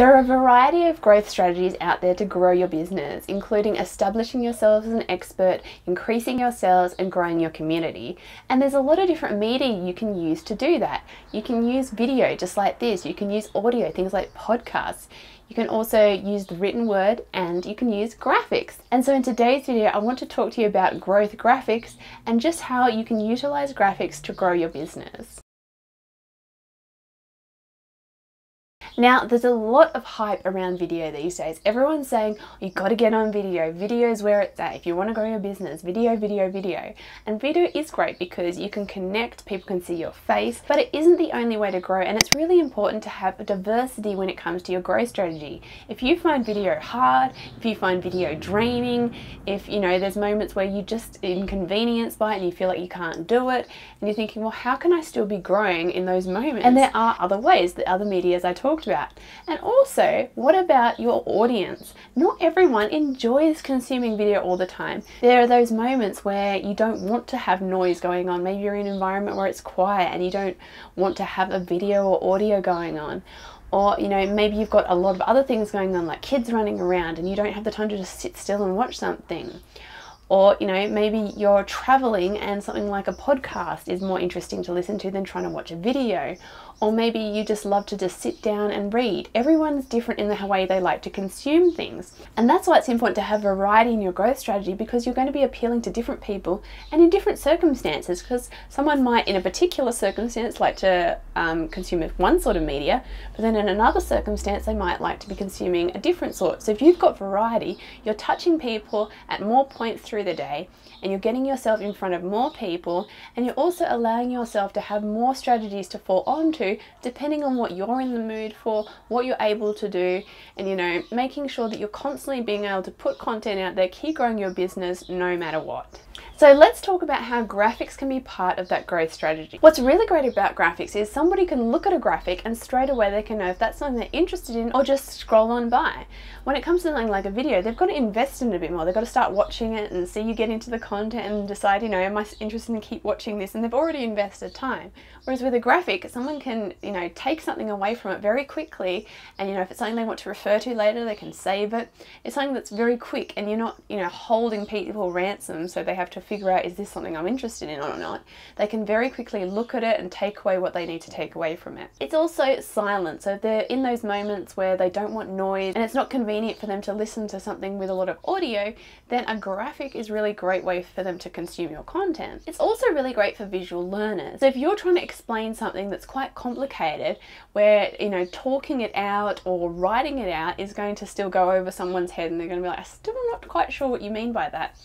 There are a variety of growth strategies out there to grow your business, including establishing yourself as an expert, increasing your sales, and growing your community. And there's a lot of different media you can use to do that. You can use video just like this, you can use audio, things like podcasts. You can also use the written word and you can use graphics. And so in today's video, I want to talk to you about growth graphics and just how you can utilize graphics to grow your business. Now, there's a lot of hype around video these days. Everyone's saying, oh, you gotta get on video. Video is where it's at. If you wanna grow your business, video, video, video. And video is great because you can connect, people can see your face, but it isn't the only way to grow. And it's really important to have a diversity when it comes to your growth strategy. If you find video hard, if you find video draining, if you know, there's moments where you just inconvenienced by it and you feel like you can't do it, and you're thinking, well, how can I still be growing in those moments? And there are other ways, the other medias I talked about. And also, what about your audience? Not everyone enjoys consuming video all the time. There are those moments where you don't want to have noise going on. Maybe you're in an environment where it's quiet and you don't want to have a video or audio going on or you know maybe you've got a lot of other things going on like kids running around and you don't have the time to just sit still and watch something or, you know, maybe you're traveling and something like a podcast is more interesting to listen to than trying to watch a video. Or maybe you just love to just sit down and read. Everyone's different in the way they like to consume things. And that's why it's important to have variety in your growth strategy because you're going to be appealing to different people and in different circumstances. Because someone might, in a particular circumstance, like to um, consume one sort of media, but then in another circumstance, they might like to be consuming a different sort. So if you've got variety, you're touching people at more points through the day and you're getting yourself in front of more people and you're also allowing yourself to have more strategies to fall onto depending on what you're in the mood for, what you're able to do, and you know, making sure that you're constantly being able to put content out there, keep growing your business no matter what. So let's talk about how graphics can be part of that growth strategy. What's really great about graphics is somebody can look at a graphic and straight away they can know if that's something they're interested in or just scroll on by. When it comes to something like a video, they've got to invest in it a bit more. They've got to start watching it and see you get into the content and decide, you know, am I interested in keep watching this? And they've already invested time. Whereas with a graphic, someone can, you know, take something away from it very quickly and, you know, if it's something they want to refer to later, they can save it. It's something that's very quick and you're not, you know, holding people ransom so they have to figure out is this something I'm interested in or not, they can very quickly look at it and take away what they need to take away from it. It's also silent, so they're in those moments where they don't want noise and it's not convenient for them to listen to something with a lot of audio, then a graphic is really great way for them to consume your content. It's also really great for visual learners. So if you're trying to explain something that's quite complicated, where, you know, talking it out or writing it out is going to still go over someone's head and they're going to be like, I'm still not quite sure what you mean by that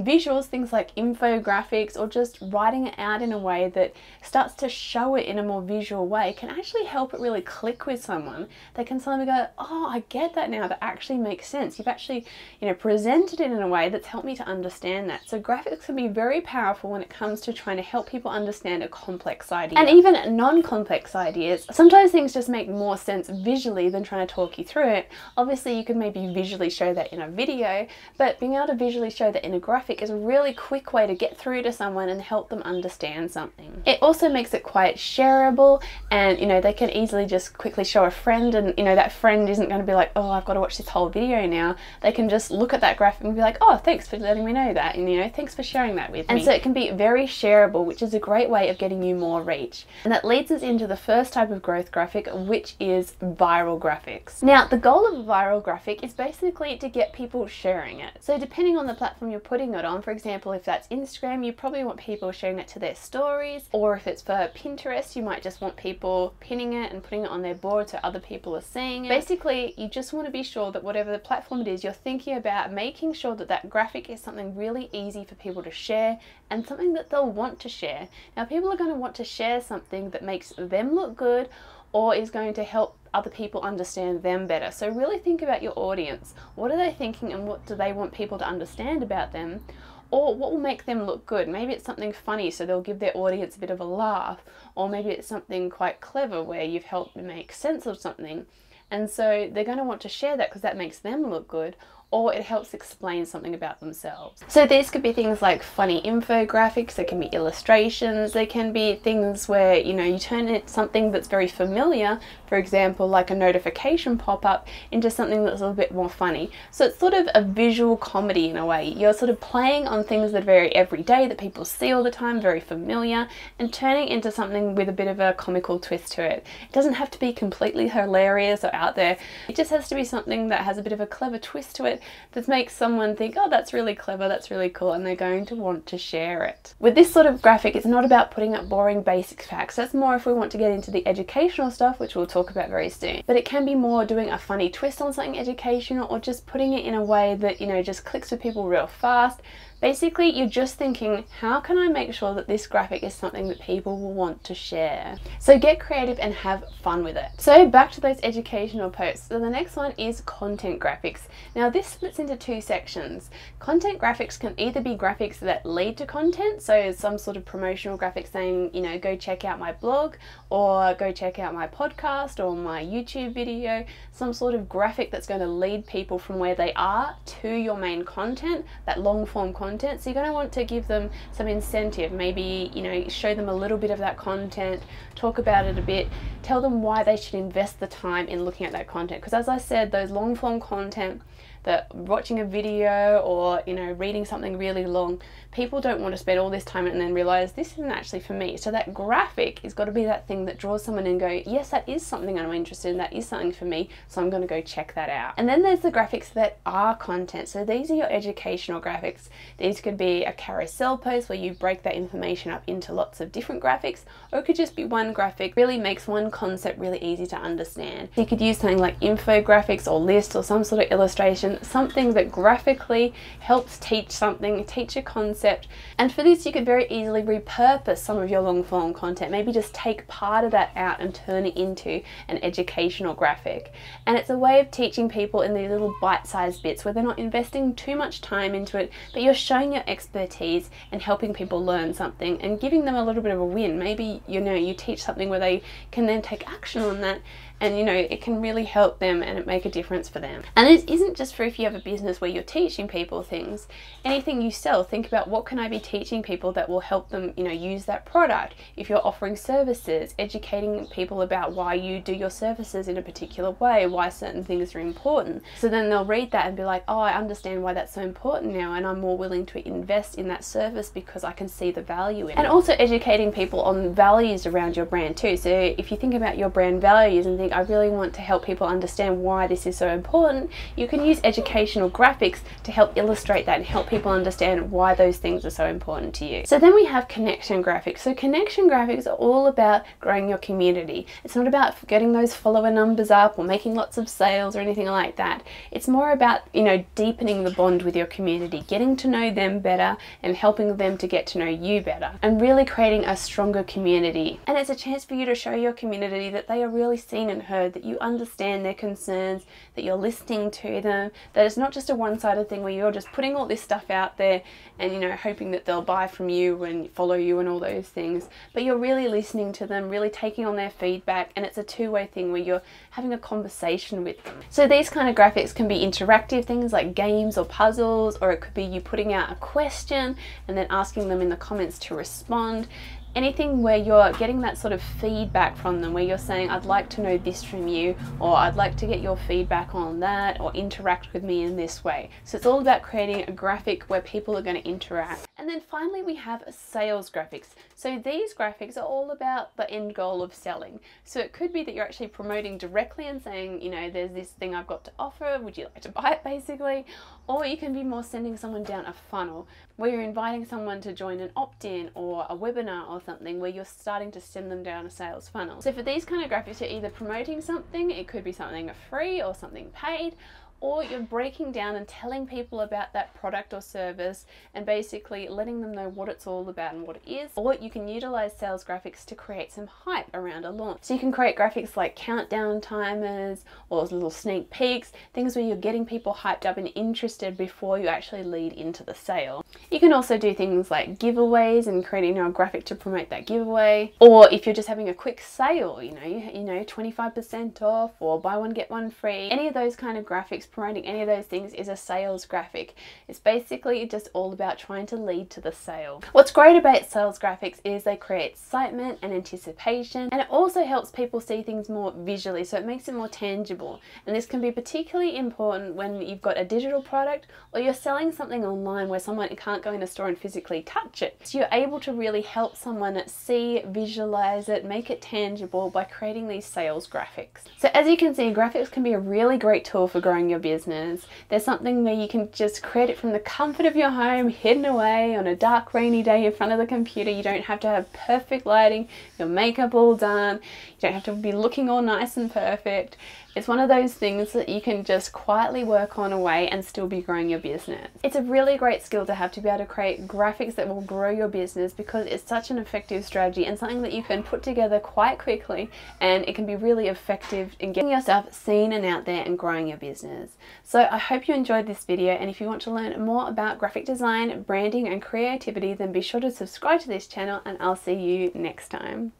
visuals, things like infographics, or just writing it out in a way that starts to show it in a more visual way can actually help it really click with someone. They can suddenly go, oh, I get that now. That actually makes sense. You've actually, you know, presented it in a way that's helped me to understand that. So graphics can be very powerful when it comes to trying to help people understand a complex idea. And even non-complex ideas, sometimes things just make more sense visually than trying to talk you through it. Obviously, you could maybe visually show that in a video, but being able to visually show that in a graphic graphic is a really quick way to get through to someone and help them understand something. It also makes it quite shareable and you know they can easily just quickly show a friend and you know that friend isn't going to be like oh I've got to watch this whole video now. They can just look at that graphic and be like oh thanks for letting me know that and you know thanks for sharing that with and me. And so it can be very shareable which is a great way of getting you more reach. And that leads us into the first type of growth graphic which is viral graphics. Now the goal of a viral graphic is basically to get people sharing it. So depending on the platform you're putting it on. For example, if that's Instagram, you probably want people sharing it to their stories, or if it's for Pinterest, you might just want people pinning it and putting it on their board so other people are seeing it. Basically, you just want to be sure that whatever the platform it is, you're thinking about making sure that that graphic is something really easy for people to share and something that they'll want to share. Now, people are going to want to share something that makes them look good or is going to help other people understand them better. So really think about your audience. What are they thinking and what do they want people to understand about them? Or what will make them look good? Maybe it's something funny so they'll give their audience a bit of a laugh. Or maybe it's something quite clever where you've helped make sense of something. And so they're going to want to share that because that makes them look good or it helps explain something about themselves. So these could be things like funny infographics, they can be illustrations, they can be things where, you know, you turn it something that's very familiar, for example, like a notification pop-up, into something that's a little bit more funny. So it's sort of a visual comedy in a way. You're sort of playing on things that are very everyday, that people see all the time, very familiar, and turning into something with a bit of a comical twist to it. It doesn't have to be completely hilarious or out there. It just has to be something that has a bit of a clever twist to it that makes someone think, oh, that's really clever, that's really cool, and they're going to want to share it. With this sort of graphic, it's not about putting up boring basic facts. That's more if we want to get into the educational stuff, which we'll talk about very soon. But it can be more doing a funny twist on something educational or just putting it in a way that, you know, just clicks with people real fast Basically, you're just thinking, how can I make sure that this graphic is something that people will want to share? So get creative and have fun with it. So back to those educational posts. So the next one is content graphics. Now this splits into two sections. Content graphics can either be graphics that lead to content, so some sort of promotional graphic saying, you know, go check out my blog or go check out my podcast or my YouTube video, some sort of graphic that's going to lead people from where they are to your main content, that long form content content. So you're going to want to give them some incentive, maybe, you know, show them a little bit of that content, talk about it a bit, tell them why they should invest the time in looking at that content. Because as I said, those long form content, that watching a video or you know reading something really long people don't want to spend all this time and then realize this isn't actually for me. So that graphic has got to be that thing that draws someone and go yes that is something i'm interested in. That is something for me. So i'm going to go check that out. And then there's the graphics that are content. So these are your educational graphics. These could be a carousel post where you break that information up into lots of different graphics or it could just be one graphic really makes one concept really easy to understand. You could use something like infographics or lists or some sort of illustration something that graphically helps teach something, teach a concept. And for this, you could very easily repurpose some of your long form content. Maybe just take part of that out and turn it into an educational graphic. And it's a way of teaching people in these little bite sized bits where they're not investing too much time into it, but you're showing your expertise and helping people learn something and giving them a little bit of a win. Maybe, you know, you teach something where they can then take action on that and you know it can really help them and it make a difference for them. And it isn't just for if you have a business where you're teaching people things. Anything you sell think about what can i be teaching people that will help them you know use that product? If you're offering services educating people about why you do your services in a particular way why certain things are important. So then they'll read that and be like oh i understand why that's so important now and i'm more willing to invest in that service because i can see the value in it. And also educating people on values around your brand too. So if you think about your brand values and think I really want to help people understand why this is so important, you can use educational graphics to help illustrate that and help people understand why those things are so important to you. So then we have connection graphics. So connection graphics are all about growing your community. It's not about getting those follower numbers up or making lots of sales or anything like that. It's more about, you know, deepening the bond with your community, getting to know them better and helping them to get to know you better and really creating a stronger community. And it's a chance for you to show your community that they are really seen heard, that you understand their concerns, that you're listening to them, that it's not just a one-sided thing where you're just putting all this stuff out there and you know hoping that they'll buy from you and follow you and all those things, but you're really listening to them, really taking on their feedback and it's a two-way thing where you're having a conversation with them. So these kind of graphics can be interactive things like games or puzzles or it could be you putting out a question and then asking them in the comments to respond anything where you're getting that sort of feedback from them, where you're saying, I'd like to know this from you, or I'd like to get your feedback on that, or interact with me in this way. So it's all about creating a graphic where people are going to interact. And then finally, we have sales graphics. So these graphics are all about the end goal of selling. So it could be that you're actually promoting directly and saying, you know, there's this thing I've got to offer, would you like to buy it basically? Or you can be more sending someone down a funnel where you're inviting someone to join an opt-in or a webinar or something where you're starting to send them down a sales funnel. So for these kind of graphics, you're either promoting something, it could be something free or something paid, or you're breaking down and telling people about that product or service and basically letting them know what it's all about and what it is. Or you can utilize sales graphics to create some hype around a launch. So you can create graphics like countdown timers or little sneak peeks, things where you're getting people hyped up and interested before you actually lead into the sale. You can also do things like giveaways and creating a graphic to promote that giveaway. Or if you're just having a quick sale, you know, you, you know, 25% off or buy one get one free. Any of those kind of graphics promoting any of those things is a sales graphic. It's basically just all about trying to lead to the sale. What's great about sales graphics is they create excitement and anticipation and it also helps people see things more visually so it makes it more tangible and this can be particularly important when you've got a digital product or you're selling something online where someone can't go in a store and physically touch it. So you're able to really help someone see, visualize it, make it tangible by creating these sales graphics. So as you can see, graphics can be a really great tool for growing your business. There's something where you can just create it from the comfort of your home, hidden away on a dark rainy day in front of the computer. You don't have to have perfect lighting, your makeup all done, you don't have to be looking all nice and perfect. It's one of those things that you can just quietly work on away and still be growing your business. It's a really great skill to have to be able to create graphics that will grow your business because it's such an effective strategy and something that you can put together quite quickly and it can be really effective in getting yourself seen and out there and growing your business. So I hope you enjoyed this video and if you want to learn more about graphic design, branding and creativity then be sure to subscribe to this channel and I'll see you next time.